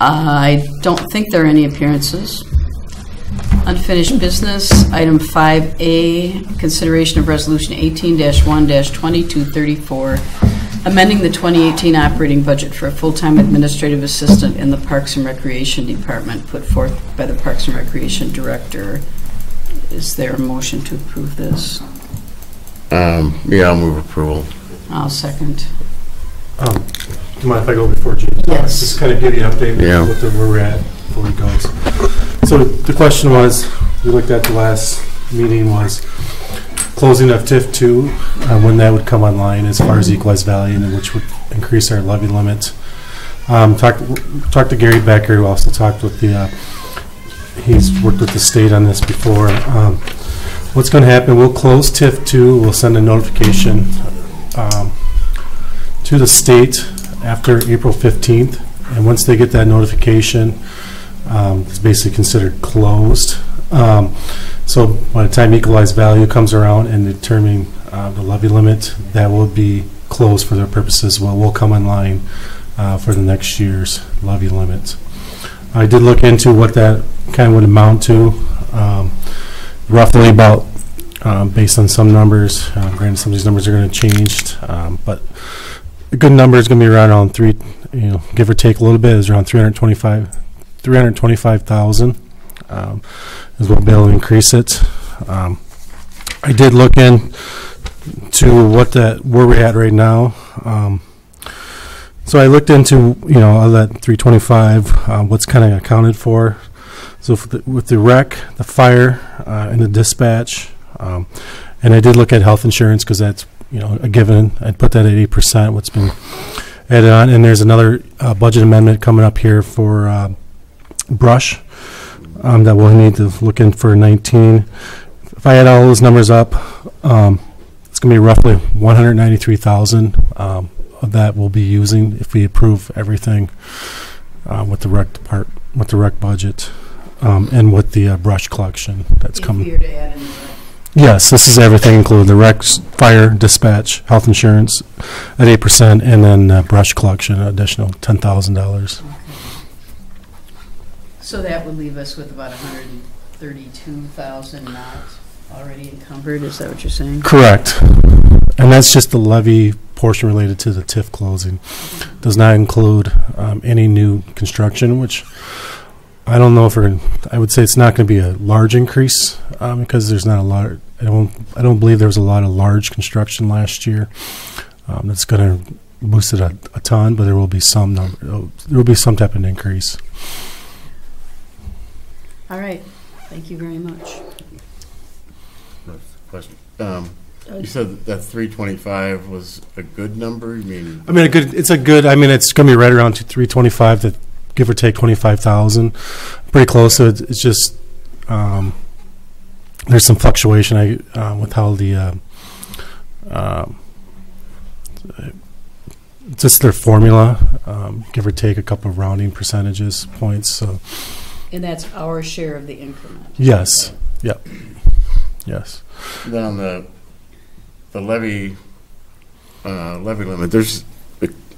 I don't think there are any appearances. Unfinished business, item 5A, consideration of resolution 18-1-2234, amending the 2018 operating budget for a full-time administrative assistant in the Parks and Recreation Department, put forth by the Parks and Recreation Director. Is there a motion to approve this? Um, yeah, I'll move approval. I'll second. Um, Do you mind if I go before James? Yes. Just kind of give you an update Yeah. with the- where we're at before he goes. So the question was, we looked at the last meeting was closing of TIF two, uh, when that would come online as far as equalized value and which would increase our levy limit. Um, Talked talked to Gary Becker, who also talked with the, uh, he's worked with the state on this before. Um, What's going to happen, we'll close TIF two, we'll send a notification um, to the state after April 15th, and once they get that notification, um, it's basically considered closed. Um, So by the time equalized value comes around and determining uh, the levy limit, that will be closed for their purposes, well, will come online uh, for the next year's levy limit. I did look into what that kind of would amount to, um, roughly about, um, based on some numbers, uh, granted, some of these numbers are going to change, um, but a good number is going to be around on three, you know, give or take a little bit, is around 325, 325,000. Um, is we'll be able to increase it. Um, I did look in to what that, where we're at right now. Um, so I looked into, you know, all that 325, uh, what's kind of accounted for. So for the, with the rec, the fire, uh, and the dispatch, um, and I did look at health insurance because that's, you know, a given. I'd put that at eight percent, what's been added on. And there's another, uh, budget amendment coming up here for, uh, brush, um, that we'll need to look in for nineteen. If I add all those numbers up, um, it's gonna be roughly one hundred ninety-three thousand, um, that we'll be using if we approve everything, uh, with the rec depart, with the rec budget, um, and with the, uh, brush collection that's coming. If we were to add in the- Yes, this is everything included, the recs, fire, dispatch, health insurance at eight percent, and then uh, brush collection, additional ten thousand dollars. So that would leave us with about 132,000 not already encumbered, is that what you're saying? Correct. And that's just the levy portion related to the TIF closing. Does not include um, any new construction, which I don't know if we're, I would say it's not going to be a large increase um, because there's not a lot, I don't, I don't believe there was a lot of large construction last year. Um, That's going to boost it a a ton, but there will be some, num- there will be some type of increase. All right, thank you very much. Question. Um, you said that that three twenty-five was a good number, you mean? I mean, a good. It's a good. I mean, it's going to be right around three twenty-five to give or take twenty-five thousand. Pretty close. So it's, it's just um, there's some fluctuation I, uh, with how the uh, um, just their formula, um, give or take a couple of rounding percentages points. So And that's our share of the increment. yes, yep, yes. Then on the, the levy, uh, levy limit, there's,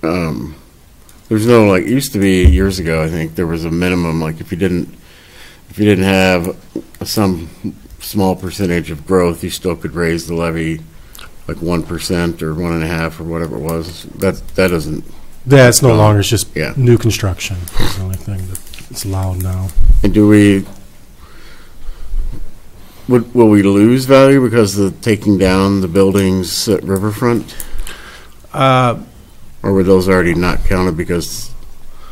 um, there's no, like, it used to be years ago, I think, there was a minimum, like, if you didn't, if you didn't have some small percentage of growth, you still could raise the levy like one percent or one and a half or whatever it was. That, that doesn't, That's no longer. It's just Yeah. new construction. Is the only thing that's allowed now. and do we, would, will we lose value because of taking down the buildings at Riverfront? Uh, Or were those already not counted because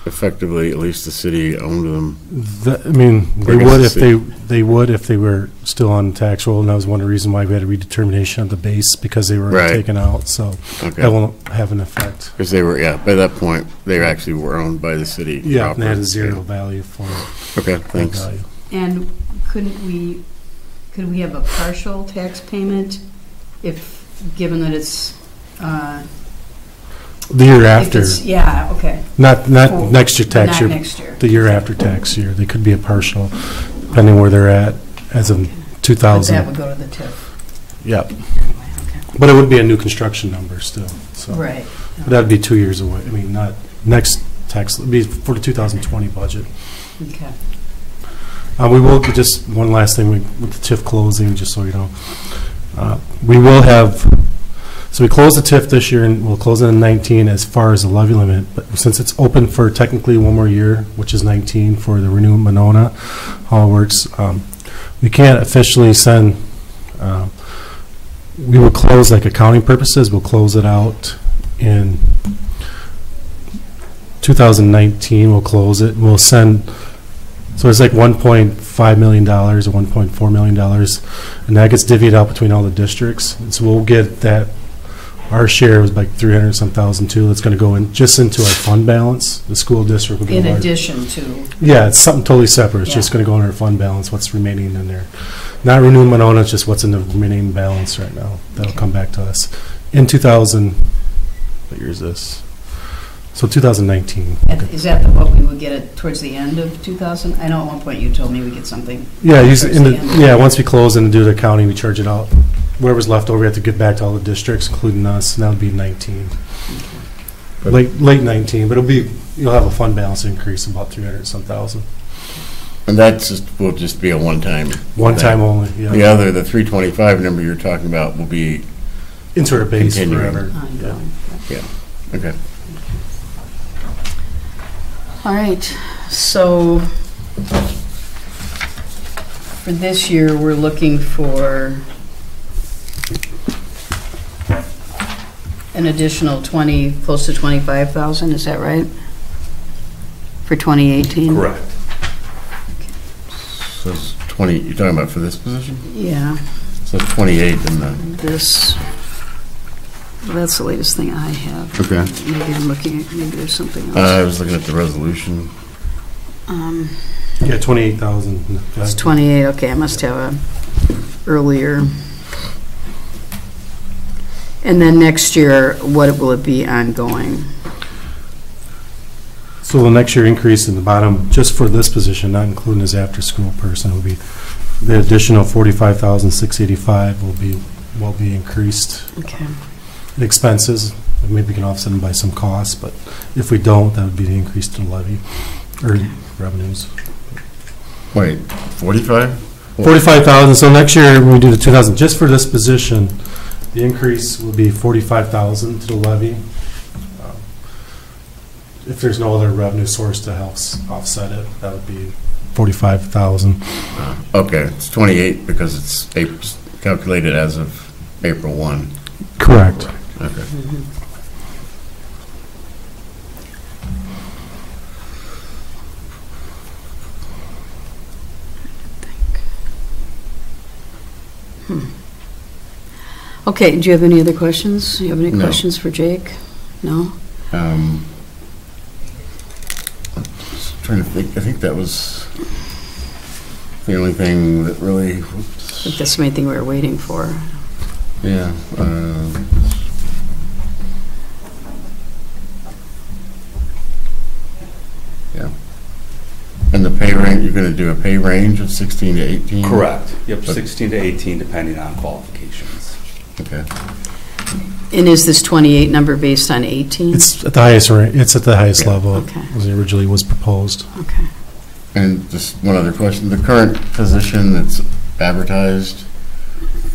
effectively, at least the city owned them? The, I mean, they I guess would the if they, they would if they were still on tax roll, and that was one reason why we had a redetermination of the base, because they were Right. taken out, so that Okay, won't have an effect. because they were, yeah, by that point, they actually were owned by the city. Yeah, and they had a zero value for it. Okay, thanks. value. And couldn't we, could we have a partial tax payment if, given that it's, uh, The year if after, it's- Yeah, okay. not, not next year tax Not year, next year. the year after tax year, they could be a partial, depending where they're at as of two But that would go to the TIF. Yeah, Okay. but it would be a new construction number still, so. Right. But That'd be two years away, I mean, not, next tax, it'd be for the 2020 budget. Okay. Uh, we will, just one last thing we- with the TIF closing, just so you know. Uh, We will have, so we closed the TIF this year and we'll close it in 19 as far as the levy limit. But since it's open for technically one more year, which is 19 for the Renew Monona, how it works, um, we can't officially send, um, we will close like accounting purposes, we'll close it out in 2019, we'll close it, we'll send so it's like $1.5 million or $1.4 million, and that gets divvied out between all the districts. And so we'll get that, our share was like 300 some thousand too, that's going to go in, just into our fund balance. The school district will be. In large- addition to, Yeah, it's something totally separate. It's just going to go in our fund balance, what's remaining in there. Not renewing Monona, it's just what's in the remaining balance right now. That'll Okay. come back to us. In 2000, what year is this? So 2019. is that the- what we would get at towards the end of 2000? I know at one point you told me we get something. Yeah, in the, the yeah, once we close and do the accounting, we charge it out. Whatever's left over, we have to give back to all the districts, including us, and that would be 19. Late, late 19, but it'll be, you'll have a fund balance increase of about 300 some thousand. And that's just, will just be a one-time. One thing. time only, The yeah. other, the 325 number you're talking about will be, Into our base Continuing. forever. Ongoing. okay. All right, so for this year, we're looking for an additional 20, close to 25,000, is that right? For 2018? Correct. So it's 20, you're talking about for this position? Yeah, So it's 28 in the, this, well, that's the latest thing I have. okay. Maybe I'm looking, at maybe there's something Uh, I else. was looking at the resolution. Um, Yeah, 28,000. It's 28, okay, I must have a earlier. And then next year, what will it be ongoing? So the next year increase in the bottom, just for this position, not including his after-school person, will be, the additional 45,685 will be, will be increased. Okay. the expenses, maybe we can offset them by some costs, but if we don't, that would be the increase to levy, or revenues. Wait, 45? Forty-five thousand, so next year, when we do the two thousand, just for this position, the increase will be forty-five thousand to the levy. Um, If there's no other revenue source to help s- offset it, that would be forty-five thousand. Okay, it's 28 because it's Ap- calculated as of April 1. Correct. Okay. Okay, do you have any other questions? Do you have any No. questions for Jake? No? Um, I'm just Trying to think, I think that was the only thing that really, I whoops, think that's the main thing we were waiting for. yeah. um, Yeah. And the pay range, you're going to do a pay range of 16 to 18? Correct. Yep, But- 16 to 18, depending on qualifications. Okay. And is this 28 number based on 18? It's at the highest, ra- it's at the highest Yeah. level, Okay. as it originally was proposed. Okay. And just one other question, the current position that's advertised,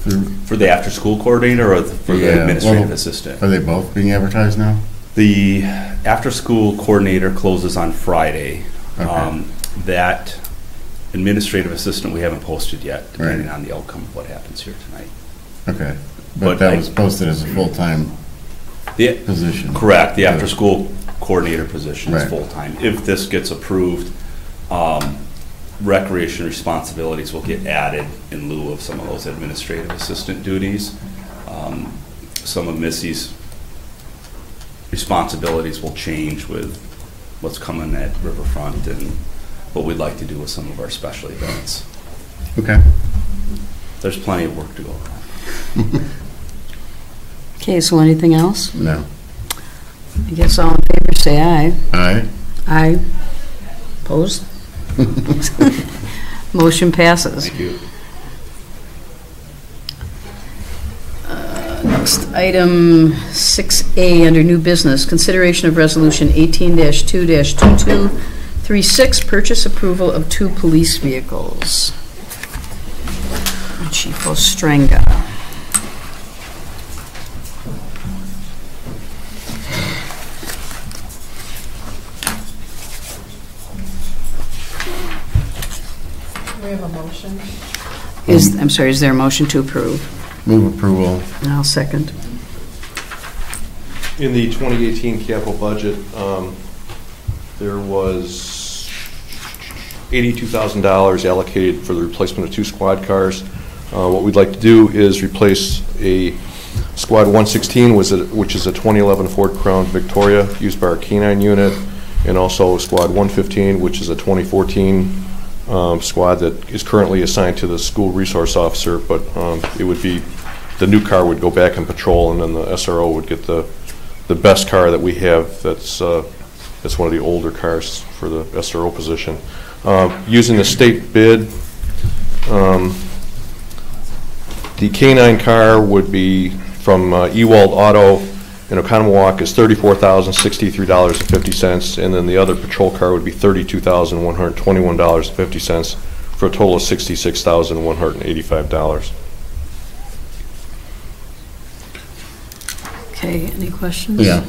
through- For the after-school coordinator or the- for Yeah, the administrative well- assistant? are they both being advertised now? The after-school coordinator closes on Friday. Okay. Um, That administrative assistant, we haven't posted yet, depending Right. on the outcome of what happens here tonight. Okay, But that I- was posted as a full-time The- position? Correct, the after-school coordinator position is Right. full-time. If this gets approved, um, recreation responsibilities will get added in lieu of some of those administrative assistant duties. Um, Some of Missy's responsibilities will change with what's coming at Riverfront and what we'd like to do with some of our special events. Okay, There's plenty of work to go around. Okay, so anything else? no. I guess all in favor, say aye. Aye? Aye. Opposed? Motion passes. Thank you. Uh, next Item 6A under new business, consideration of resolution 18-2-2236, purchase approval of two police vehicles. Chief Ostrenga. Is, I'm sorry, is there a motion to approve? Move approval. And I'll second. In the 2018 capital budget, um, there was $82,000 allocated for the replacement of two squad cars. Uh, What we'd like to do is replace a Squad 116, was a- which is a 2011 Ford Crown Victoria used by our K-9 unit, and also Squad 115, which is a 2014 um, squad that is currently assigned to the school resource officer, but um, it would be, the new car would go back and patrol, and then the SRO would get the, the best car that we have that's, uh, that's one of the older cars for the SRO position. Uh, Using the state bid, um, the K-9 car would be from uh, Ewald Auto in Oconomowoc is $34,063.50, and then the other patrol car would be $32,121.50, for a total of $66,185. Okay, any questions? Yeah.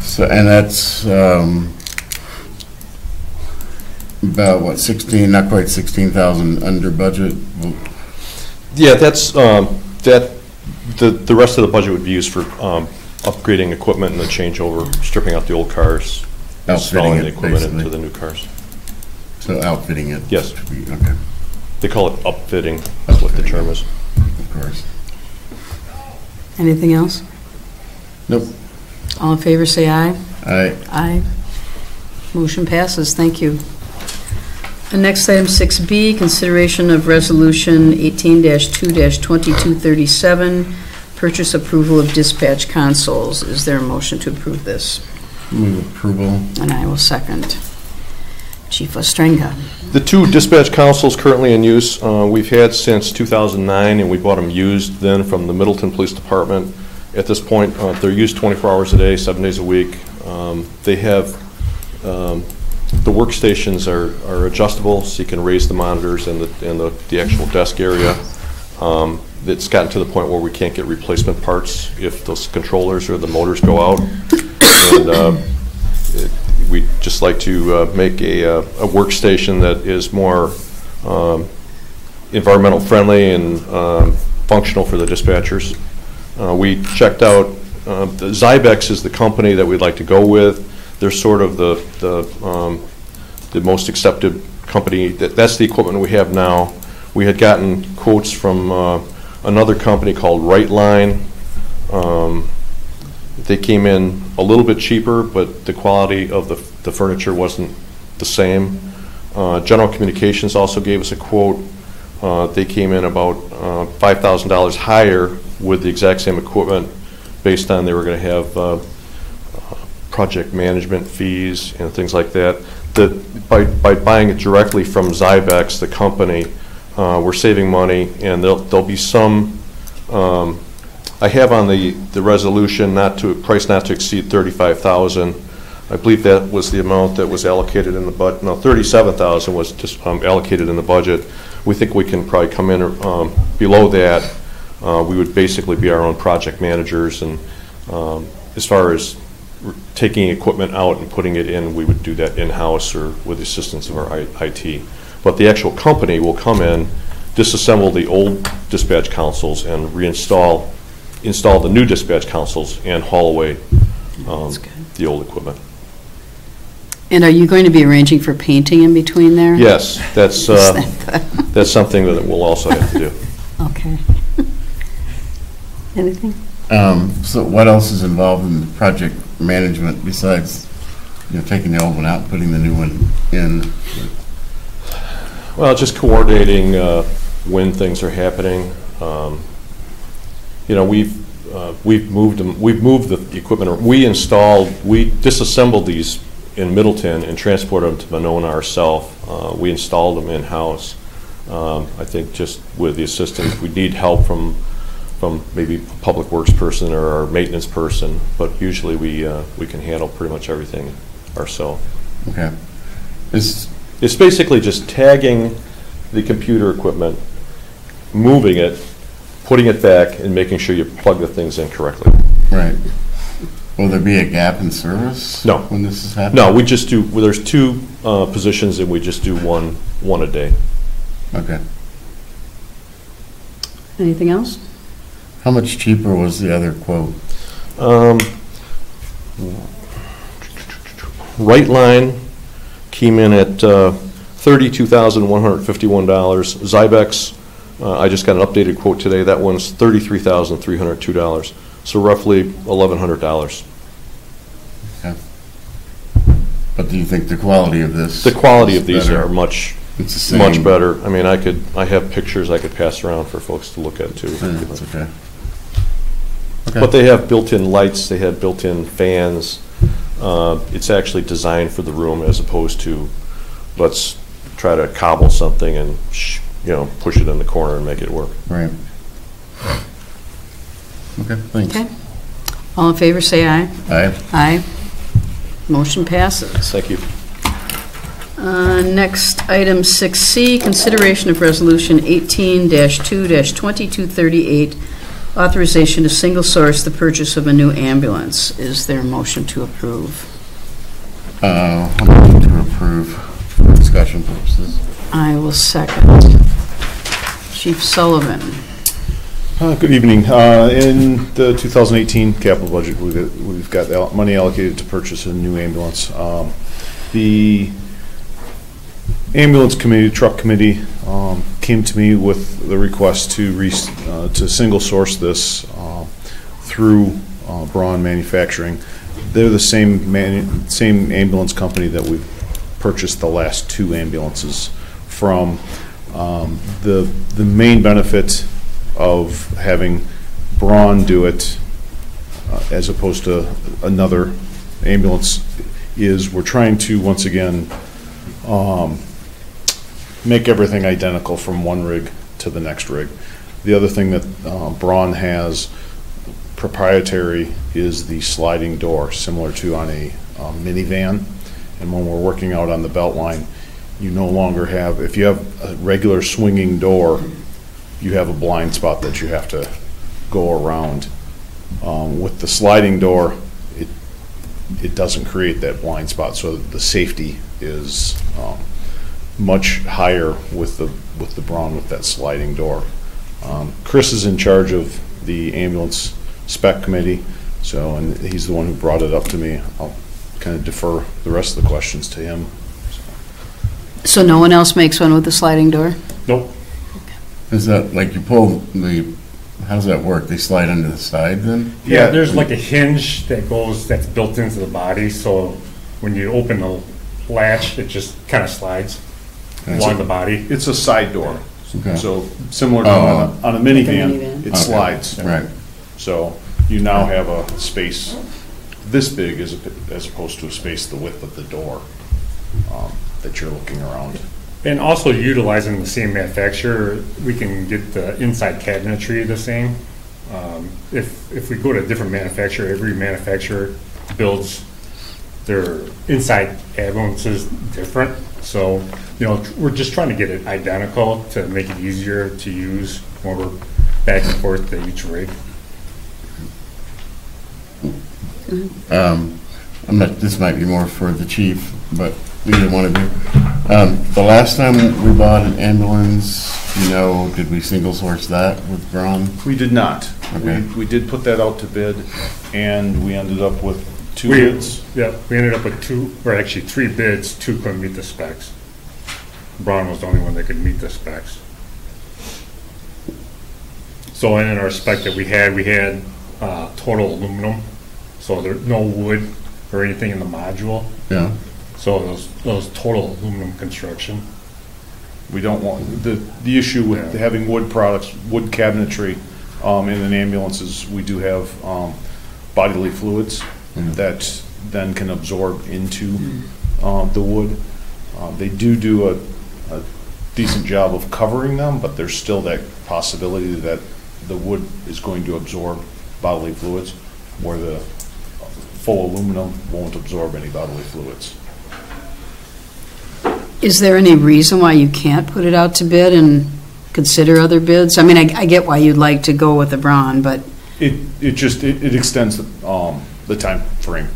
So, and that's, um, about, what, 16, not quite 16,000 under budget? Yeah, that's, um, that, the, the rest of the budget would be used for um, upgrading equipment and the changeover, stripping out the old cars, Outfitting installing it, the equipment into the new cars. So outfitting it? Yes. be- Okay, They call it upfitting, that's what the term is. of course. Anything else? Nope. All in favor, say aye. I, Aye. Motion passes, thank you. The next item, 6B, consideration of resolution 18-2-2237, purchase approval of dispatch consoles. Is there a motion to approve this? move approval. And I will second. Chief Ostrenga. The two dispatch consoles currently in use, uh, we've had since 2009, and we bought them used then from the Middleton Police Department. At this point, uh, they're used 24 hours a day, seven days a week. Um, They have, um, the workstations are are adjustable, so you can raise the monitors and the and the the actual desk area. Um, It's gotten to the point where we can't get replacement parts if those controllers or the motors go out. And it- we'd just like to uh, make a uh, a workstation that is more um, environmental friendly and um, functional for the dispatchers. Uh, We checked out, uh, Xybix is the company that we'd like to go with. They're sort of the, the um, the most accepted company, That that's the equipment we have now. We had gotten quotes from uh, another company called Wright Line. Um, They came in a little bit cheaper, but the quality of the the furniture wasn't the same. Uh, General Communications also gave us a quote. Uh, They came in about uh, $5,000 higher with the exact same equipment, based on they were going to have uh, project management fees and things like that. The, by, by buying it directly from Xybix, the company, uh, we're saving money, and there'll, there'll be some, um, I have on the, the resolution not to, price not to exceed thirty-five thousand. I believe that was the amount that was allocated in the budget. no, thirty-seven thousand was just um, allocated in the budget. We think we can probably come in um, below that. Uh, We would basically be our own project managers, and um, as far as taking equipment out and putting it in, we would do that in-house or with the assistance of our IT. But the actual company will come in, disassemble the old dispatch consoles and reinstall, install the new dispatch consoles and haul away um, the old equipment. And are you going to be arranging for painting in between there? Yes, that's, uh, that's something that we'll also have to do. Okay. Anything? Um, so what else is involved in the project management besides, you know, taking the old one out, and putting the new one in? Well, just coordinating uh, when things are happening. Um, You know, we've, uh, we've moved them, we've moved the equipment, we installed, we disassembled these in Middleton and transported them to Monona ourselves. We installed them in-house. Um, I think just with the assistance, we need help from from maybe a public works person or our maintenance person, but usually we, uh, we can handle pretty much everything ourselves. Okay. Is, It's basically just tagging the computer equipment, moving it, putting it back, and making sure you plug the things in correctly. right. Will there be a gap in service? No. When this is happening? No, we just do, well, there's two uh, positions, and we just do one, one a day. Okay. Anything else? How much cheaper was the other quote? Um, Wright Line came in at uh, $32,151. Xybix, uh, I just got an updated quote today, that one's $33,302. So roughly $1,100. But do you think the quality of this? The quality of these better? are much, It's the same? much better. I mean, I could, I have pictures I could pass around for folks to look at too. Yeah, That's okay. But they have built-in lights, they have built-in fans. Uh, It's actually designed for the room as opposed to, let's try to cobble something and, sh- you know, push it in the corner and make it work. Right. Okay, thanks. Okay. All in favor, say aye. Aye. Aye. Motion passes. Thank you. Uh, Next, item 6C, consideration of Resolution 18-2-2238, authorization to single-source the purchase of a new ambulance. Is there a motion to approve? Uh, I'm going to approve for discussion purposes. I will second. Chief Sullivan. Uh, Good evening. Uh, In the 2018 capital budget, we've we've got al- money allocated to purchase a new ambulance. Um, The ambulance committee, truck committee, um, came to me with the request to re, uh, to single source this uh, through uh, Braun Manufacturing. They're the same same ambulance company that we've purchased the last two ambulances from. Um, The, the main benefit of having Braun do it uh, as opposed to another ambulance is we're trying to, once again, um, make everything identical from one rig to the next rig. The other thing that uh, Braun has proprietary is the sliding door, similar to on a um, minivan. And when we're working out on the Beltline, you no longer have, if you have a regular swinging door, you have a blind spot that you have to go around. Um, With the sliding door, it, it doesn't create that blind spot, so the safety is um, much higher with the, with the Braun with that sliding door. Um, Chris is in charge of the ambulance spec committee, so, and he's the one who brought it up to me. I'll kind of defer the rest of the questions to him. So no one else makes one with a sliding door? Nope. Is that, like you pull the, how does that work? They slide under the side then? Yeah. Yeah, there's like a hinge that goes, that's built into the body, so when you open the latch, it just kind of slides along the body. It's a side door, Okay. so similar to Oh. on a- on a minivan. minivan, it Okay. slides. Right, So you now have a space this big as, as opposed to a space the width of the door um, that you're looking around. And also utilizing the same manufacturer, we can get the inside cabinetry the same. Um, If, if we go to a different manufacturer, every manufacturer builds their inside ambulances different. So, you know, we're just trying to get it identical to make it easier to use when we're back and forth to each rig. um, I'm not, this might be more for the chief, but either one of you. Um, the last time we bought an ambulance, you know, did we single source that with Braun? We did not. Okay. We, we did put that out to bid, and we ended up with two We- bids. Yeah, we ended up with two, or actually three bids, two couldn't meet the specs. Braun was the only one that could meet the specs. So in our spec that we had, we had uh, total aluminum, so there's no wood or anything in the module. Yeah, So those, those total aluminum construction. We don't want, the, the issue with Yeah. having wood products, wood cabinetry um, in an ambulance is we do have um, bodily fluids that then can absorb into um, the wood. Uh, They do do a, a decent job of covering them, but there's still that possibility that the wood is going to absorb bodily fluids, where the full aluminum won't absorb any bodily fluids. Is there any reason why you can't put it out to bid and consider other bids? I mean, I, I get why you'd like to go with the bronze, but It, it just, it it extends um, the time frame.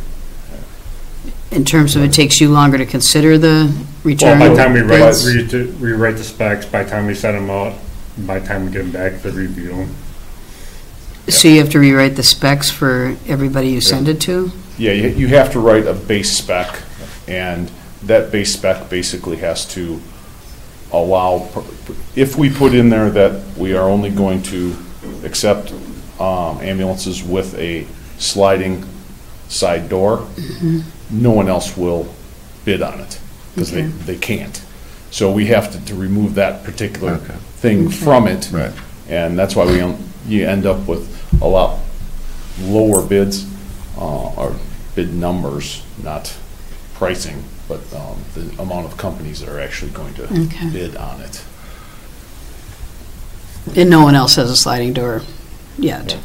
In terms of it takes you longer to consider the Well, return by the time we write, bids? we to- we write the specs, by the time we set them out, by the time we get them back, they review them. So you have to rewrite the specs for everybody you send it to? Yeah, you, you have to write a base spec, and that base spec basically has to allow, if we put in there that we are only going to accept um, ambulances with a sliding side door, no one else will bid on it, because they, Okay. they can't. So we have to, to remove that particular Okay. thing from it. Right. And that's why we, um, you end up with a lot lower bids, uh, or bid numbers, not pricing, but, um, the amount of companies that are actually going to Okay. bid on it. And no one else has a sliding door yet?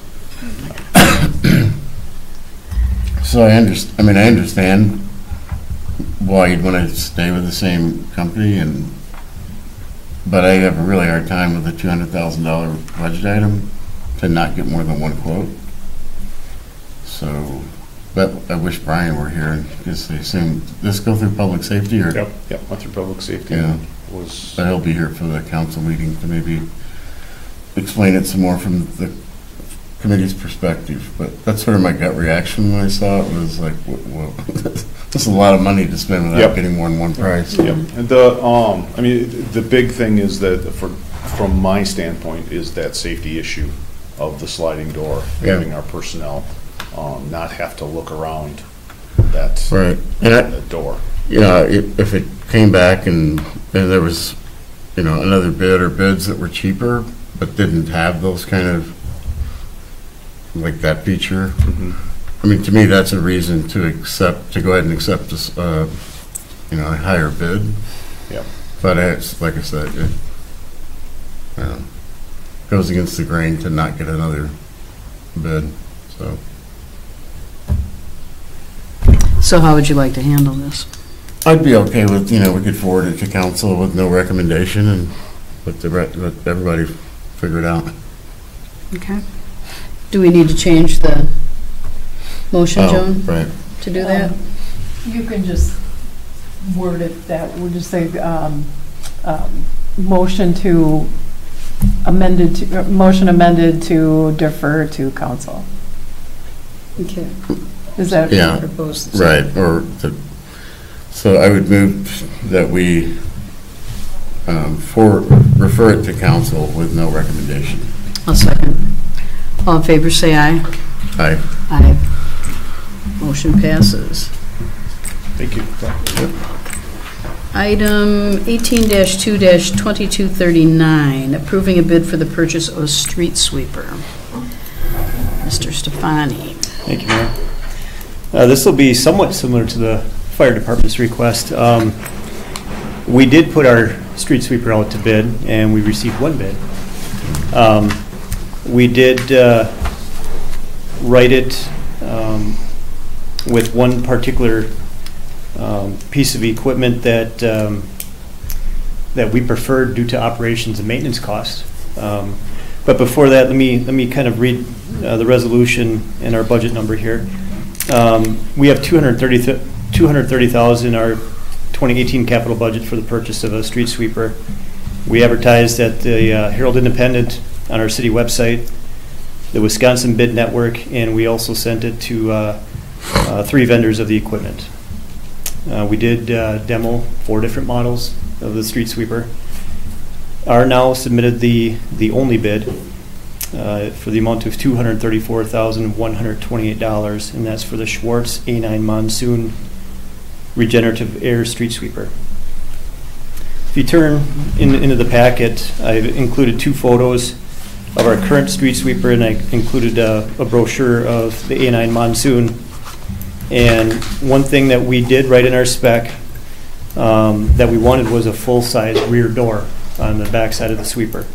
So I underst, I mean, I understand why you'd want to stay with the same company and, but I have a really hard time with a two hundred thousand dollar budget item to not get more than one quote. So, but I wish Brian were here because I assume, this go through public safety or? Yep. Yep, went through public safety. Yeah. Was, But he'll be here for the council meeting to maybe explain it some more from the committee's perspective. But that's sort of my gut reaction when I saw it, was like, whoa, that's a lot of money to spend without Yep. getting more than one price. Yep, and the, um, I mean, the big thing is that, for, from my standpoint, is that safety issue of the sliding door, Yeah. having our personnel, um, not have to look around that, Right. And I, door. you know, if, if it came back and, and there was, you know, another bid or bids that were cheaper, but didn't have those kind of, like that feature, I mean, to me, that's a reason to accept, to go ahead and accept this, uh, you know, a higher bid. Yep. But it's, like I said, it, uh, goes against the grain to not get another bid, so. So how would you like to handle this? I'd be okay with, you know, we could forward it to council with no recommendation and let the, re- let everybody figure it out. Okay. Do we need to change the motion, Oh, Joan, Right. to do that? Um, You can just word it that, we'll just say, um, um, motion to amended, to- uh, motion amended to defer to council. Okay. Is that? Yeah. Propose the. Right, or, the- so I would move that we um, for, refer it to council with no recommendation. I'll second. All in favor, say aye. Aye. Aye. Motion passes. Thank you. Item 18-2-2239, approving a bid for the purchase of a street sweeper. Mr. Stephany. Thank you, Mayor. Uh, This will be somewhat similar to the fire department's request. Um, We did put our street sweeper out to bid, and we received one bid. Um, We did uh, write it um, with one particular um, piece of equipment that, um, that we preferred due to operations and maintenance costs. Um, But before that, let me, let me kind of read uh, the resolution and our budget number here. Um, We have 230 th- 230,000 in our 2018 capital budget for the purchase of a street sweeper. We advertised at the uh, Herald Independent on our city website, the Wisconsin Bid Network, and we also sent it to uh, uh, three vendors of the equipment. Uh, We did uh, demo four different models of the street sweeper. Are now submitted the, the only bid uh, for the amount of $234,128, and that's for the Schwarze A9 Monsoon Regenerative Air Street Sweeper. If you turn in- into the packet, I've included two photos of our current street sweeper, and I included a a brochure of the A9 Monsoon. And one thing that we did write in our spec um, that we wanted was a full-size rear door on the backside of the sweeper.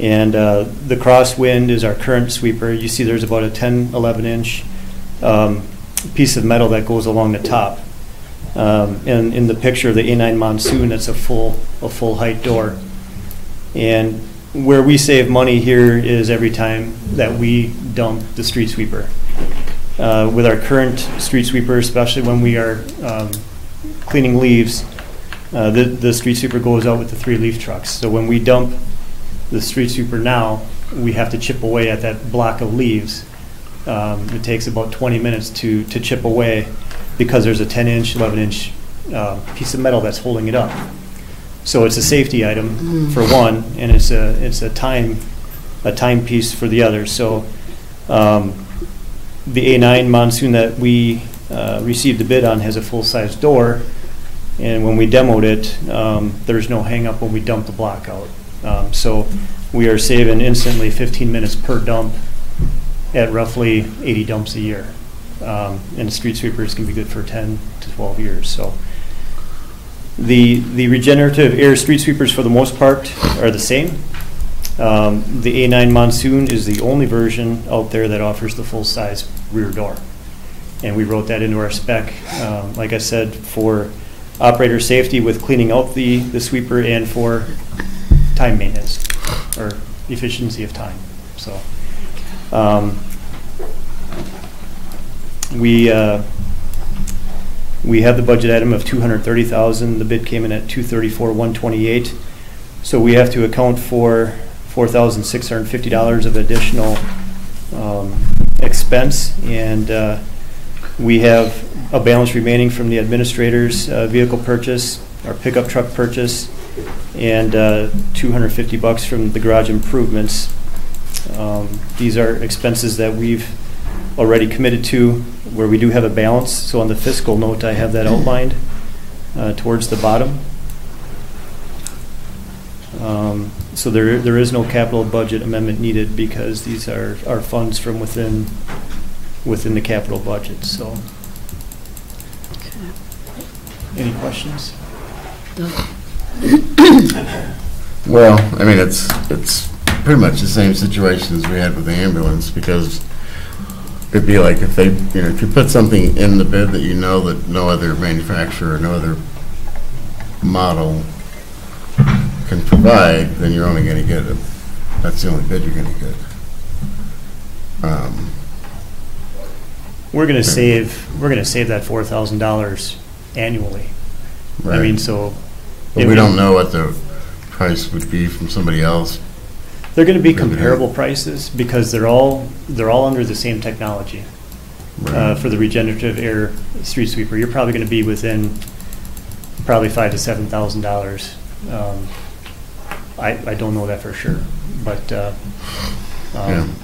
And uh, the crosswind is our current sweeper. You see there's about a 10, 11 inch um, piece of metal that goes along the top. Um, And in the picture of the A9 monsoon, that's a full, a full height door. And where we save money here is every time that we dump the street sweeper. Uh, With our current street sweeper, especially when we are um, cleaning leaves, uh, the, the street sweeper goes out with the three leaf trucks. So when we dump the street sweeper now, we have to chip away at that block of leaves. Um, It takes about 20 minutes to, to chip away because there's a 10-inch, 11-inch uh, piece of metal that's holding it up. So it's a safety item for one, and it's a, it's a time, a timepiece for the other. So um, the A9 monsoon that we uh, received the bid on has a full-size door, and when we demoed it, um, there's no hang-up when we dump the block out. Um, So we are saving instantly 15 minutes per dump at roughly 80 dumps a year. Um, And street sweepers can be good for 10 to 12 years, so. The, the regenerative air street sweepers, for the most part, are the same. Um, The A9 Monsoon is the only version out there that offers the full-size rear door. And we wrote that into our spec, um, like I said, for operator safety with cleaning out the, the sweeper and for time maintenance, or efficiency of time, so. um, We, uh, we have the budget item of two hundred thirty thousand, the bid came in at two thirty-four, one twenty-eight. So we have to account for four thousand six hundred and fifty dollars of additional um, expense, and uh, we have a balance remaining from the administrator's uh, vehicle purchase, our pickup truck purchase, and uh, 250 bucks from the garage improvements. Um, These are expenses that we've already committed to, where we do have a balance. So on the fiscal note, I have that outlined uh, towards the bottom. Um, So there, there is no capital budget amendment needed because these are, are funds from within, within the capital budget, so. Any questions? Well, I mean, it's, it's pretty much the same situation as we had with the ambulance, because it'd be like if they, you know, if you put something in the bid that you know that no other manufacturer, or no other model can provide, then you're only gonna get it, that's the only bid you're gonna get. Um, We're gonna save, we're gonna save that four thousand dollars annually. I mean, so. But we don't know what the price would be from somebody else. They're gonna be Maybe comparable prices because they're all, they're all under the same technology. Uh, for the regenerative air street sweeper, you're probably gonna be within probably five to seven thousand dollars. Um, I, I don't know that for sure, but, uh, Yeah. um,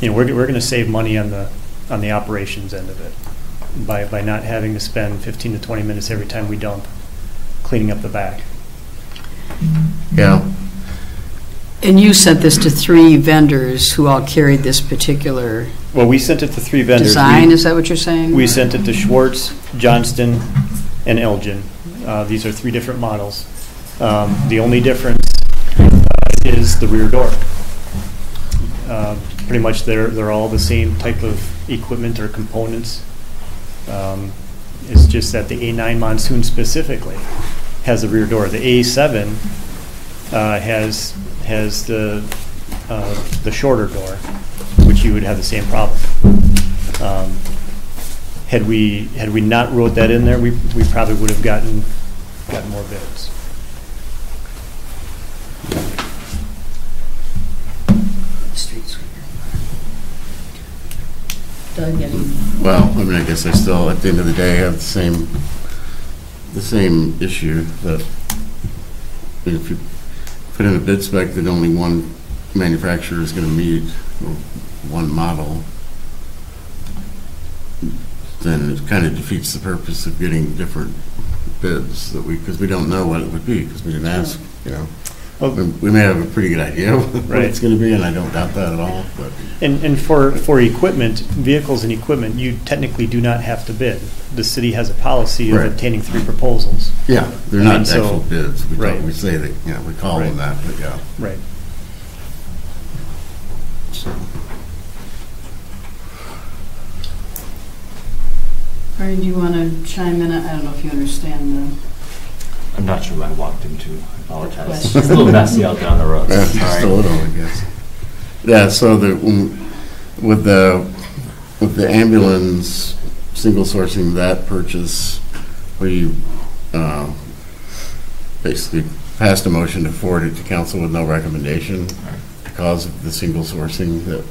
you know, we're, we're gonna save money on the, on the operations end of it by, by not having to spend fifteen to twenty minutes every time we dump cleaning up the back. Yeah, And you sent this to three vendors who all carried this particular Well, we sent it to three vendors. design, We- is that what you're saying? We sent it to Schwarze, Johnston, and Elgin. Uh, These are three different models. Um, The only difference uh, is the rear door. Uh, Pretty much, they're, they're all the same type of equipment or components. Um, It's just that the A9 monsoon specifically has the rear door. The A7 uh, has, has the, uh, the shorter door, which you would have the same problem. Um, Had we, had we not wrote that in there, we, we probably would have gotten, gotten more bids. Street sweeper. Doug, any? well, I mean, I guess I still, at the end of the day, have the same, the same issue that if you put in a bid spec that only one manufacturer is gonna meet, or one model, then it kind of defeats the purpose of getting different bids that we, because we don't know what it would be, because we didn't ask, you know. Well- We we may have a pretty good idea what Right. it's gonna be, and I don't doubt that at all, but. And, and for, for equipment, vehicles and equipment, you technically do not have to bid. The city has a policy of Right. obtaining three proposals. Yeah, they're I not mean, so- actual bids. We right. don't, we say that, you know, we call them that, but yeah. Right. So, Brian, do you want to chime in? I don't know if you understand the I'm not sure what I walked into. I apologize. It's a little messy out there on the road. yeah, just a little, I guess. Yeah, so the, with the, with the ambulance, single sourcing that purchase, we, uh, basically passed a motion to forward it to council with no recommendation because of the single sourcing that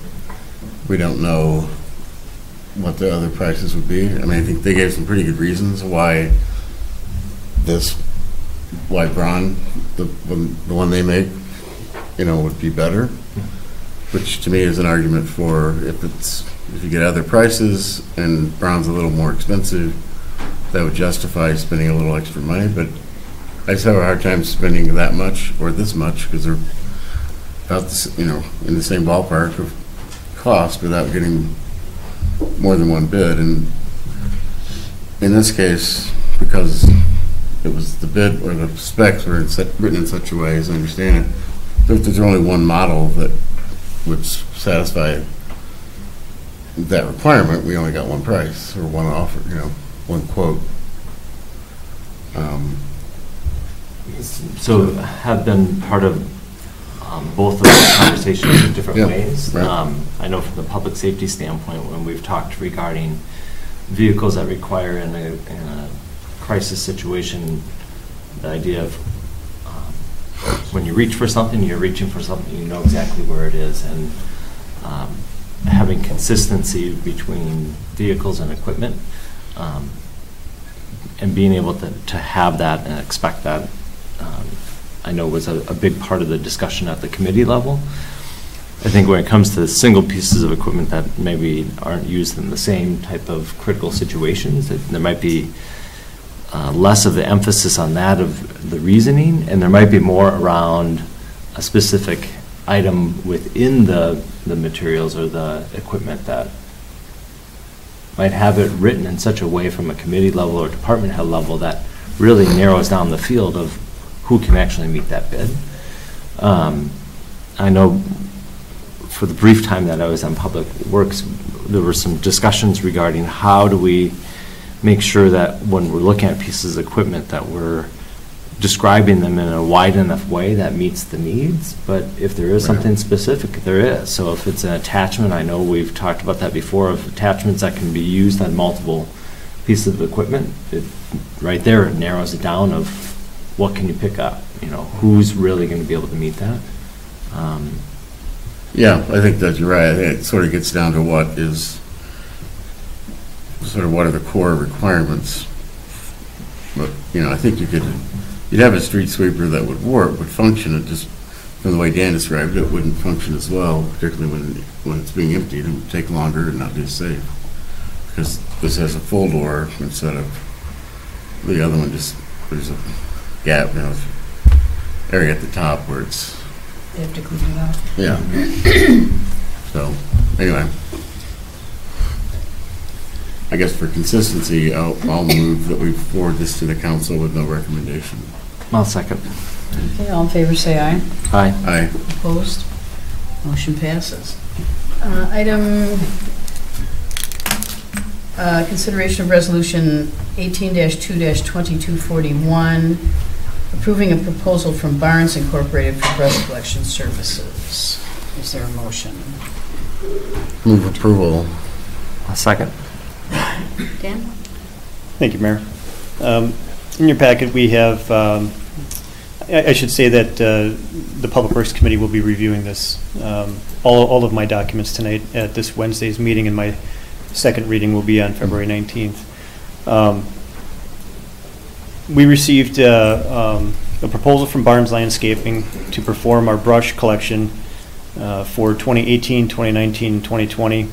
we don't know what the other prices would be. I mean, I think they gave some pretty good reasons why this, why Braun, the, one- the one they make, you know, would be better, which to me is an argument for if it's, if you get other prices and Braun's a little more expensive, that would justify spending a little extra money, but I just have a hard time spending that much or this much because they're about, the you know, in the same ballpark of cost without getting more than one bid. And in this case, because it was the bid or the specs were in such- written in such a way, as I understand it, there- there's only one model that would satisfy that requirement. We only got one price or one offer, you know, one quote. Um, So have been part of um, both of those conversations in different Yeah, ways. right. Um, I know from the public safety standpoint, when we've talked regarding vehicles that require in a, in a crisis situation, the idea of um, when you reach for something, you're reaching for something, you know exactly where it is. And um, having consistency between vehicles and equipment, um, and being able to, to have that and expect that, um, I know was a, a big part of the discussion at the committee level. I think when it comes to single pieces of equipment that maybe aren't used in the same type of critical situations, there might be uh, less of the emphasis on that of the reasoning, and there might be more around a specific item within the, the materials or the equipment that might have it written in such a way from a committee level or department head level that really narrows down the field of who can actually meet that bid. Um, I know for the brief time that I was on Public Works, there were some discussions regarding how do we make sure that when we're looking at pieces of equipment that we're describing them in a wide enough way that meets the needs, but if there is Right. something specific, there is. So if it's an attachment, I know we've talked about that before, of attachments that can be used on multiple pieces of equipment, it, right there, it narrows it down of what can you pick up? You know, who's really gonna be able to meet that? Um, Yeah, I think that you're right. I think it sort of gets down to what is, sort of what are the core requirements. But, you know, I think you could, you'd have a street sweeper that would work, would function, it just, from the way Dan described it, wouldn't function as well, particularly when, when it's being emptied, it would take longer and not be safe. Because this has a full door instead of, the other one just, there's a gap, you know, area at the top where it's They have to clean it out. yeah. So, anyway. I guess for consistency, I'll, I'll move that we forward this to the council with no recommendation. I'll second. Okay, all in favor, say aye. Aye. Aye. Opposed? Motion passes. Uh, Item, uh, consideration of resolution 18-2-2241, approving a proposal from Barnes Incorporated for breast collection services. Is there a motion? Move approval. I'll second. Dan? Thank you, Mayor. Um, In your packet, we have, um, I I should say that uh, the Public Works Committee will be reviewing this, um, all all of my documents tonight at this Wednesday's meeting, and my second reading will be on February 19th. Um, We received uh, um, a proposal from Barnes Landscaping to perform our brush collection uh, for 2018, 2019, 2020.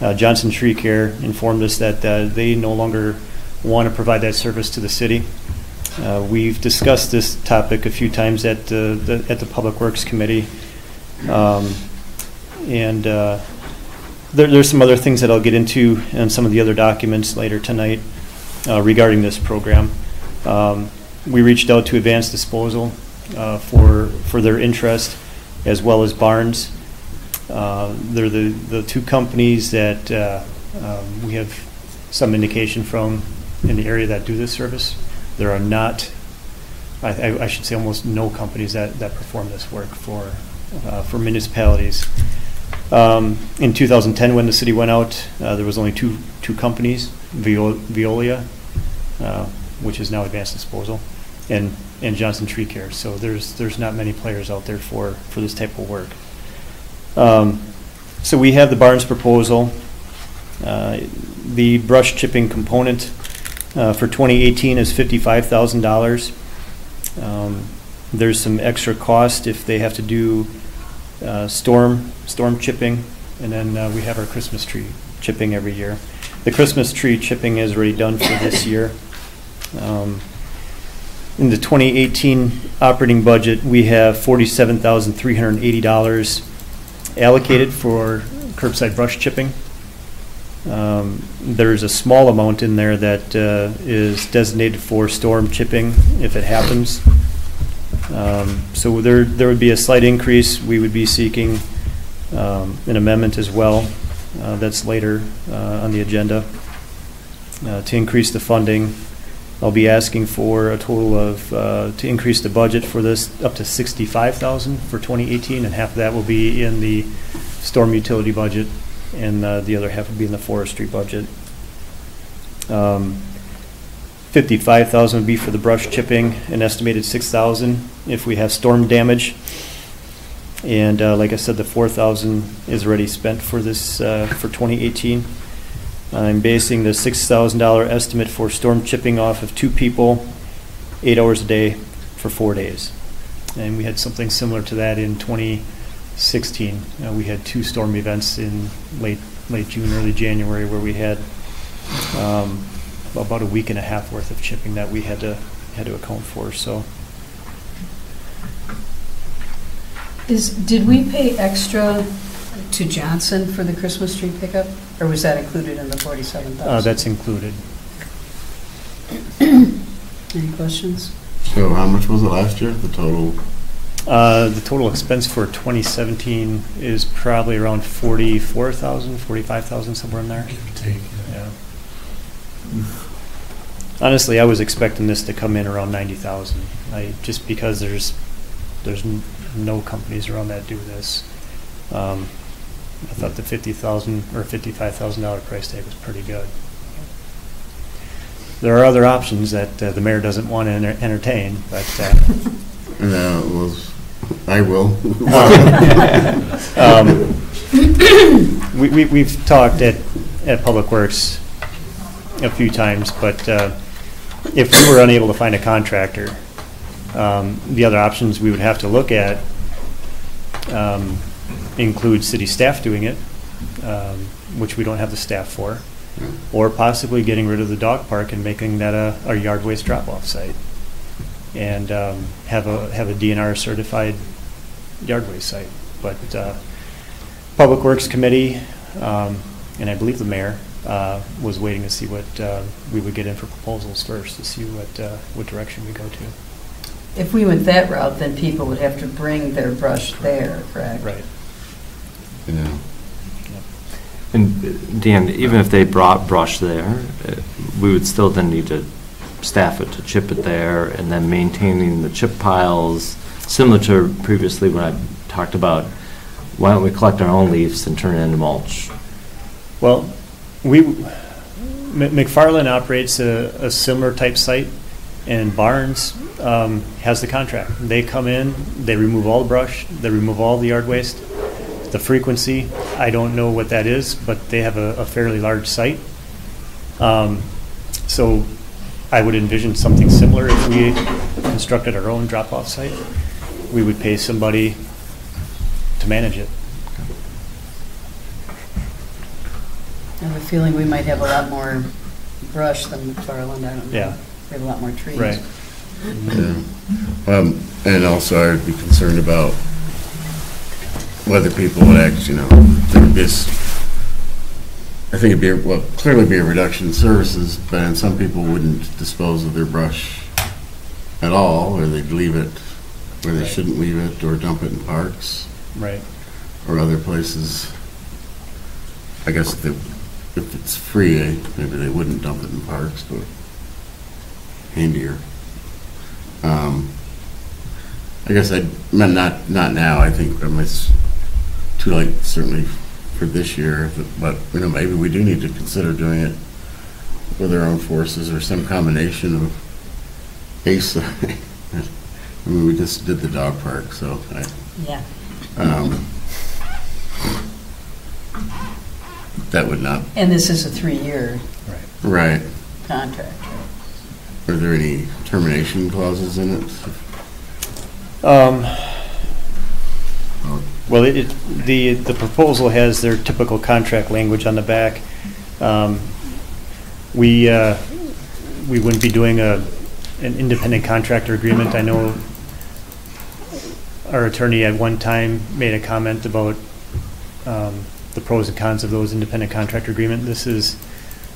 Uh, Johnson Tree Care informed us that uh, they no longer want to provide that service to the city. Uh, We've discussed this topic a few times at uh, the, at the Public Works Committee. Um, And uh, there, there's some other things that I'll get into in some of the other documents later tonight uh, regarding this program. Um, We reached out to Advanced Disposal for, for their interest, as well as Barnes. Uh, They're the, the two companies that uh, um, we have some indication from in the area that do this service. There are not, I, I should say almost no companies that, that perform this work for, uh, for municipalities. Um, In 2010, when the city went out, uh, there was only two, two companies, Veo- Veolia, uh, which is now Advanced Disposal, and, and Johnson Tree Care. So there's, there's not many players out there for, for this type of work. Um, So we have the Barnes proposal. Uh, The brush chipping component uh, for 2018 is $55,000. Um, There's some extra cost if they have to do uh, storm, storm chipping, and then uh, we have our Christmas tree chipping every year. The Christmas tree chipping is already done for this year. Um, In the 2018 operating budget, we have $47,380 allocated for curbside brush chipping. Um, There's a small amount in there that uh, is designated for storm chipping if it happens. Um, So there, there would be a slight increase. We would be seeking um, an amendment as well. uh, That's later uh, on the agenda uh, to increase the funding. I'll be asking for a total of, uh, to increase the budget for this up to 65,000 for 2018, and half of that will be in the storm utility budget, and uh, the other half will be in the forestry budget. Um, 55,000 would be for the brush chipping, an estimated 6,000 if we have storm damage. And uh, like I said, the 4,000 is already spent for this, uh, for 2018. I'm basing the $6,000 estimate for storm chipping off of two people, eight hours a day for four days. And we had something similar to that in 2016. Uh, We had two storm events in late, late June, early January, where we had um, about a week and a half worth of chipping that we had to, had to account for, so. Is, did we pay extra to Johnson for the Christmas tree pickup? Or was that included in the 47,000? Uh, That's included. Any questions? So how much was it last year, the total? Uh, The total expense for 2017 is probably around 44,000, 45,000, somewhere in there. Give or take. Yeah. Honestly, I was expecting this to come in around 90,000. I, just because there's, there's n- no companies around that do this. Um, I thought the 50,000 or $55,000 price tag was pretty good. There are other options that uh, the mayor doesn't want to enter- entertain, but uh, No, it was, I will. Um, we, we, we've talked at, at Public Works a few times, but, uh, if we were unable to find a contractor, um, the other options we would have to look at, um, include city staff doing it, um, which we don't have the staff for, or possibly getting rid of the dog park and making that a, a yard waste drop-off site. And, um, have a, have a DNR certified yard waste site. But, uh, Public Works Committee, um, and I believe the mayor, uh, was waiting to see what, uh, we would get in for proposals first, to see what, uh, what direction we go to. If we went that route, then people would have to bring their brush there, correct? Right. Yeah. And Dan, even if they brought brush there, uh, we would still then need to staff it to chip it there, and then maintaining the chip piles, similar to previously when I talked about, why don't we collect our own leaves and turn it into mulch? Well, we, M- McFarland operates a, a similar type site, and Barnes um, has the contract. They come in, they remove all the brush, they remove all the yard waste. The frequency, I don't know what that is, but they have a, a fairly large site. Um, So I would envision something similar if we constructed our own drop-off site. We would pay somebody to manage it. I have a feeling we might have a lot more brush than McFarland, I don't know. Yeah. We have a lot more trees. Right. Yeah. Um, and also I'd be concerned about whether people would act, you know, there'd be, s- I think it'd be, well, clearly be a reduction in services, but then some people wouldn't dispose of their brush at all, or they'd leave it where they Right. shouldn't leave it, or dump it in parks. Right. or other places, I guess if they, if it's free, eh, maybe they wouldn't dump it in parks, but handier. Um, I guess I, meant not, not now, I think, I it's too late certainly for this year, but, you know, maybe we do need to consider doing it with our own forces or some combination of ACE. I mean, we just did the dog park, so I, Yeah. um, that would not, And this is a three-year right. contract. Are there any termination clauses in it? Um, Well, it, it- the, the proposal has their typical contract language on the back. Um, We, uh, we wouldn't be doing a, an independent contractor agreement. I know our attorney at one time made a comment about um, the pros and cons of those independent contractor agreement. This is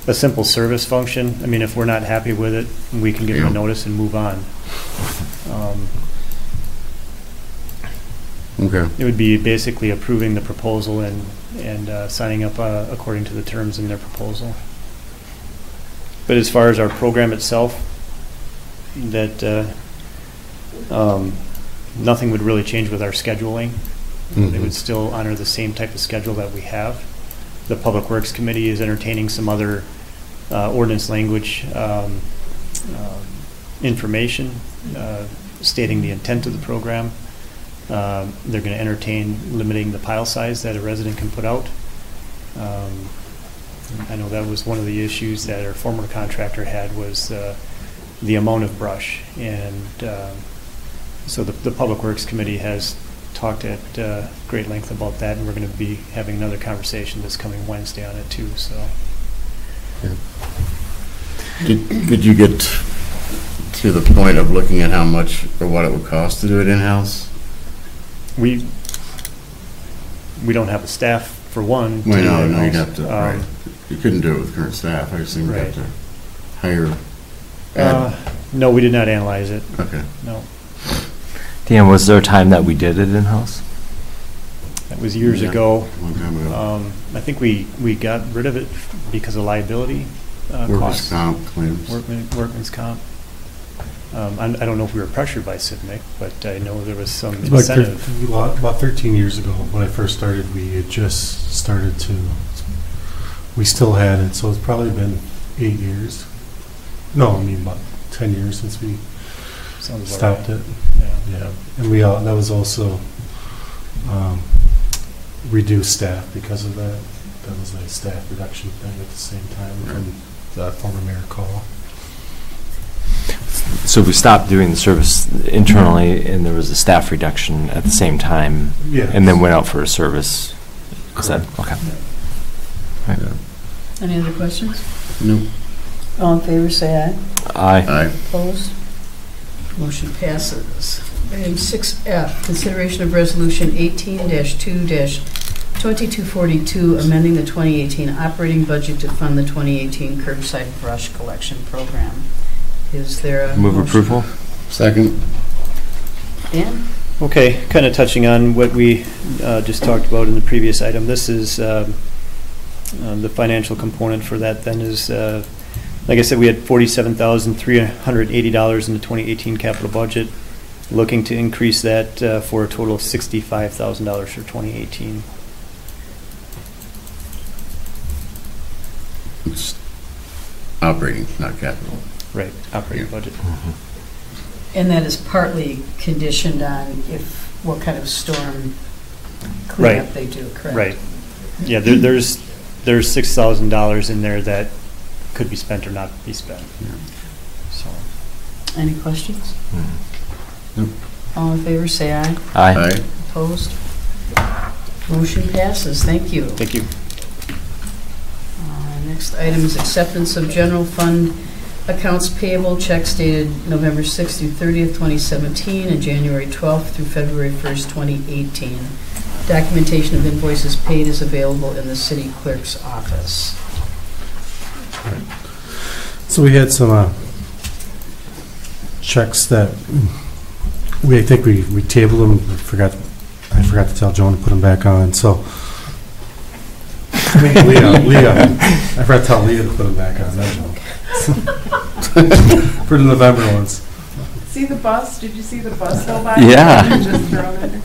a simple service function. I mean, if we're not happy with it, we can give them a notice and move on. Um, Okay. It would be basically approving the proposal and, and uh, signing up uh, according to the terms in their proposal. But as far as our program itself, that, uh, um, nothing would really change with our scheduling. They would still honor the same type of schedule that we have. The Public Works Committee is entertaining some other uh, ordinance language um, um, information uh, stating the intent of the program. Um, They're going to entertain limiting the pile size that a resident can put out. Um, I know that was one of the issues that our former contractor had was uh, the amount of brush. And um, so the, the Public Works Committee has talked at uh, great length about that, and we're going to be having another conversation this coming Wednesday on it too, so. Did, could you get to the point of looking at how much or what it would cost to do it in-house? We, we don't have the staff for one. to Well, do no, no, you'd most. have to, Um, right. You couldn't do it with current staff, I assume you'd have Right. to hire. uh, No, we did not analyze it, Okay. no. Dan, was there a time that we did it in-house? That was years Yeah. ago. Long time ago. Um, I think we, we got rid of it because of liability uh, Workers' costs. comp claims. Workman- Workman's comp. Um, I'm- I don't know if we were pressured by CVMIC, but I know there was some It's About thir- incentive. about 13 years ago, when I first started, we had just started to, we still had it, so it's probably been eight years. No, I mean about 10 years since we Sounds about stopped right. it. Yeah. Yeah, and we, all- that was also um, reduced staff because of that. That was a staff reduction thing at the same time from the former mayor Kahl. So we stopped doing the service internally, and there was a staff reduction at the same time, Yeah. and then went out for a service. Is that, okay. Any other questions? No. All in favor, say aye. Aye. Aye. Opposed? Motion passes. Item 6F, consideration of resolution 18-2-2242, amending the 2018 operating budget to fund the 2018 curbside brush collection program. Is there a Move motion? approval? Second? Dan? Okay, kind of touching on what we uh, just talked about in the previous item, this is, um, um, the financial component for that then is, uh, like I said, we had $47,380 in the 2018 capital budget, looking to increase that uh, for a total of $65,000 for 2018. It's operating, not capital. Right, operating Yeah. budget. And that is partly conditioned on if, what kind of storm Right. cleanup they do, correct? Right. Yeah, there, there's, there's $6,000 in there that could be spent or not be spent. So. Any questions? Mhm. All in favor, say aye. Aye. Opposed? Motion passes. Thank you. Thank you. Uh, Next item is acceptance of general fund accounts payable checks dated November 6th through 30th, 2017, and January 12th through February 1st, 2018. Documentation of invoices paid is available in the city clerk's office. So we had some uh, checks that, we, I think we, we tabled them, I forgot, I forgot to tell Joan to put them back on, so. I Leah, Leah, I forgot to tell Leah to put them back on, Joan. For the November ones. See the bus? Did you see the bus go by? Yeah. Just thrown in.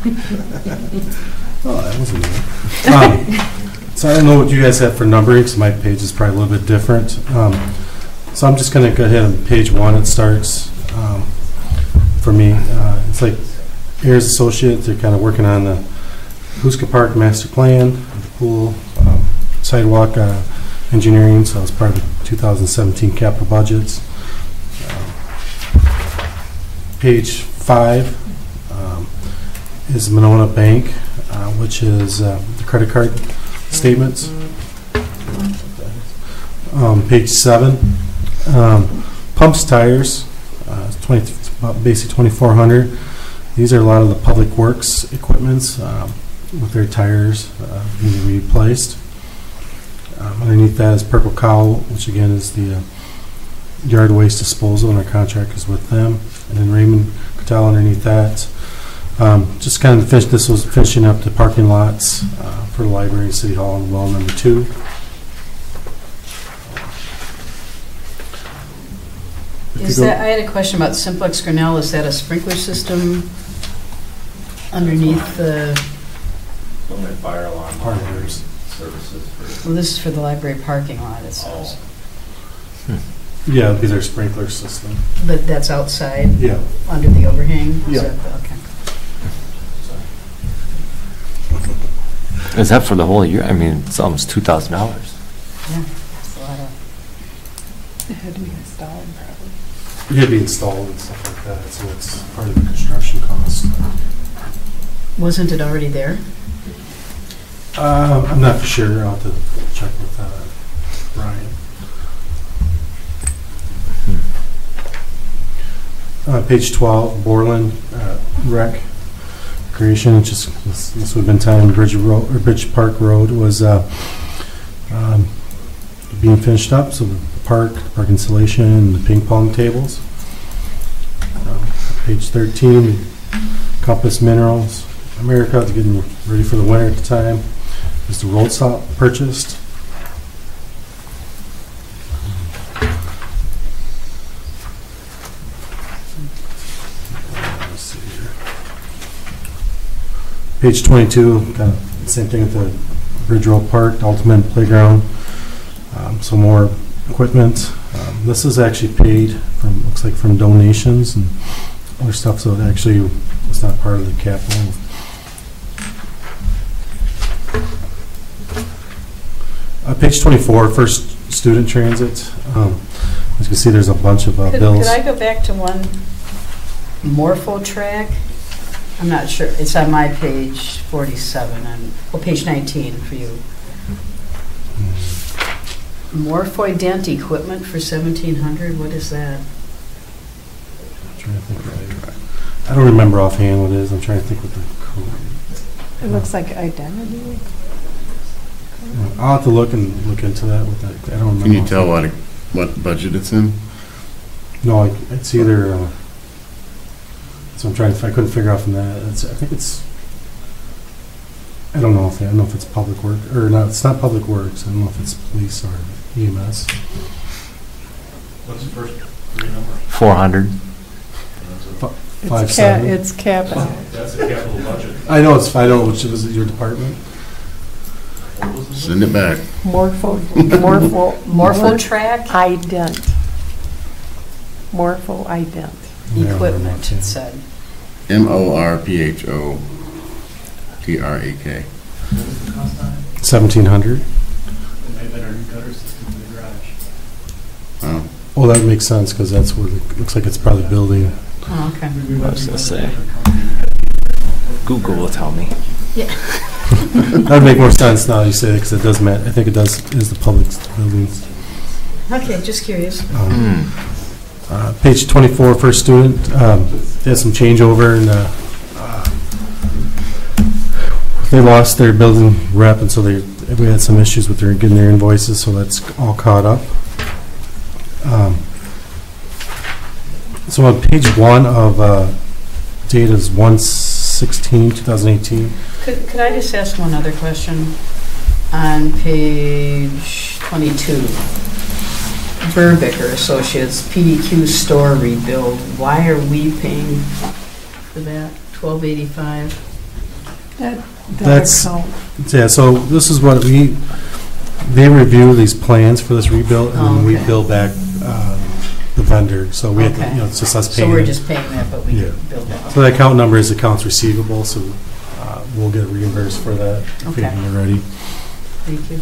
Oh, that wasn't me. Um, So I don't know what you guys have for numbering, because my page is probably a little bit different. Um, So I'm just going to go ahead and page one, it starts um, for me. Uh, It's like Ayres Associates, they're kind of working on the Ahuska Park master plan, the pool, um, sidewalk uh, engineering, so it's part of the 2017 capital budgets. Um, Page five um, is Monona Bank, uh, which is uh, the credit card statements. Um, Page seven, um, pumps, tires, uh, 20, basically 2,400. These are a lot of the public works equipments um, with their tires uh, being replaced. Um, Underneath that is Purple Cow, which again is the uh, yard waste disposal, and our contract is with them. And then Raymond Cattell underneath that. Um, Just kind of finish, this was finishing up the parking lots uh, for the library, city hall, and well number two. Is that, I had a question about Simplex Grinnell, is that a sprinkler system underneath the, Fire alarm. Hardwares. Services for. well, this is for the library parking lot, it says. Oh. Hmm. Yeah, it'd be their sprinkler system. But that's outside, Yeah. under the overhang? Is Yeah. that Okay. Is that for the whole year? I mean, it's almost two thousand dollars. Yeah, that's a lot of, It had to be installed probably. It had to be installed and stuff like that, so it's part of the construction cost. wasn't it already there? Uh, I'm not for sure, I'll have to check with uh, Brian. Uh, Page 12, Borland uh, Rec Creation, just, this this would have been time Bridge Road, or Bridge Park Road was uh, um, being finished up, so the park, park installation, and the ping pong tables. Uh, Page 13, Compass Minerals, America, they're getting ready for the winter at the time. Is the road salt purchased? Page 22, kind of same thing at the Bridge Road Park, Ultimate Playground. Um, Some more equipment. Um, This is actually paid from, looks like from donations and other stuff, so it actually was not part of the capital. Uh, Page 24, first student transit. Um, As you can see, there's a bunch of uh, Could bills. could I go back to one MorphoTrak? I'm not sure, it's on my page 47, and, well, page 19 for you. MorphoIDent equipment for 1,700, what is that? I'm Trying to think what I I don't remember offhand what it is, I'm trying to think what the code. It looks like identity. I'll have to look and look into that with that, I don't remember. Can you tell what, what budget it's in? No, I- it's either, uh, so I'm trying to, I couldn't figure out from that, it's, I think it's, I don't know if, I don't know if it's public work, or not, it's not public works, I don't know if it's police or EMS. What's the first three numbers? Four hundred. Five, It's ca, seven. it's capital. That's a capital budget. I know, it's, I know, which was your department? Send it back. Morpho, morpho. MorphoTrak Ident. Morpho ident. Equipment, okay. it said. M-O-R-P-H-O-T-R-A-K. Seventeen hundred? Oh, Well, that makes sense, because that's where, it looks like it's probably building. Oh, okay. I was gonna say. Google will tell me. Yeah. That'd make more sense now you say it, because it does, matter. I think it does, is the public buildings. Okay, just curious. Um, uh, Page 24, first student, um, they had some changeover and uh, uh, they lost their building rep, and so they, we had some issues with their, getting their invoices, so that's all caught up. Um, So on page one of uh, data's once 16, 2018. Could, could I just ask one other question? On page 22, Burbicker Associates, PDQ store rebuild, why are we paying for that, 1285? That, that's, yeah, so this is what we, they review these plans for this rebuild, and then we oh, bill back uh, vendor, so we have to, Okay. you know, it's just us So paying. we're just paying that, but we Yeah. could build that. So the account number is accounts receivable, so uh, we'll get reimbursed for that if Okay. you're ready. Thank you.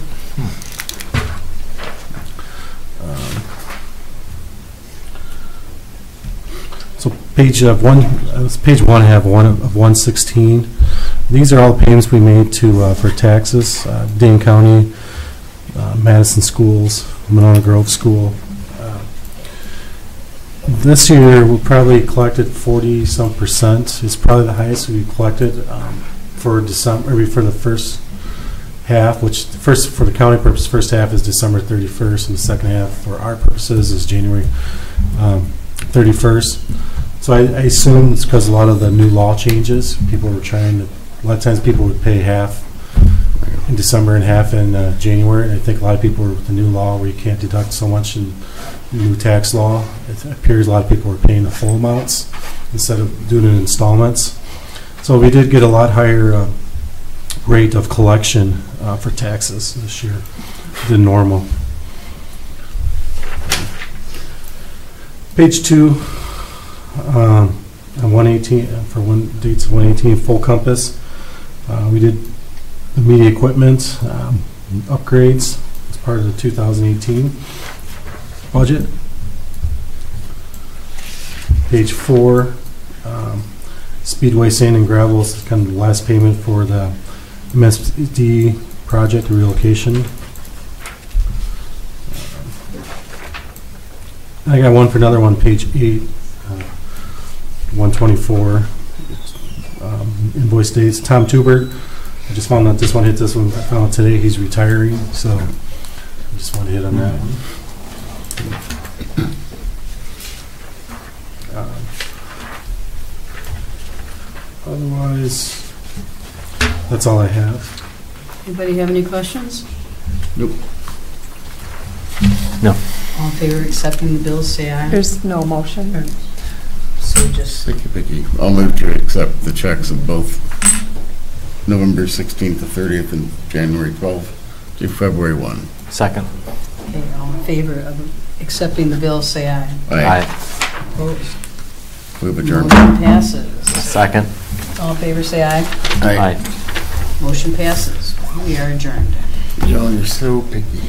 So page uh, one, uh, it's page one, I have one of 116. These are all the payments we made to, uh, for taxes, uh, Dane County, uh, Madison Schools, Monona Grove School. This year, we probably collected 40-some percent. It's probably the highest we've collected um, for December, for the first half, which, first, for the county purpose, first half is December 31st, and the second half for our purposes is January um, 31st. So I, I assume it's because a lot of the new law changes, people were trying to, a lot of times people would pay half in December and half in uh, January. I think a lot of people were with the new law where you can't deduct so much in new tax law. It appears a lot of people were paying the full amounts instead of doing it in installments. So we did get a lot higher uh, rate of collection uh, for taxes this year than normal. Page two, um, on 118, uh, for one, dates of 118, full compass. Uh, We did the media equipment um, upgrades as part of the 2018 budget. Page four, um, Speedway Sand and Gravel is kind of the last payment for the MSD project relocation. I got one for another one, page eight, uh, 124, um, invoice dates. Tom Tubert, I just found out this one hit this one, I found out today he's retiring, so I just want to hit on that one. Um, Otherwise, that's all I have. Anybody have any questions? Nope. No. All in favor of accepting the bills, say aye. there's no motion. So just, Thank you, Vicki. I'll move to accept the checks of both November 16th to 30th and January 12th to February 1. Second. okay, all in favor of accepting the bill, say aye. Opposed? Move adjourned. Motion passes. Second. All in favor, say aye. Aye. Motion passes. We are adjourned. John, you're so picky.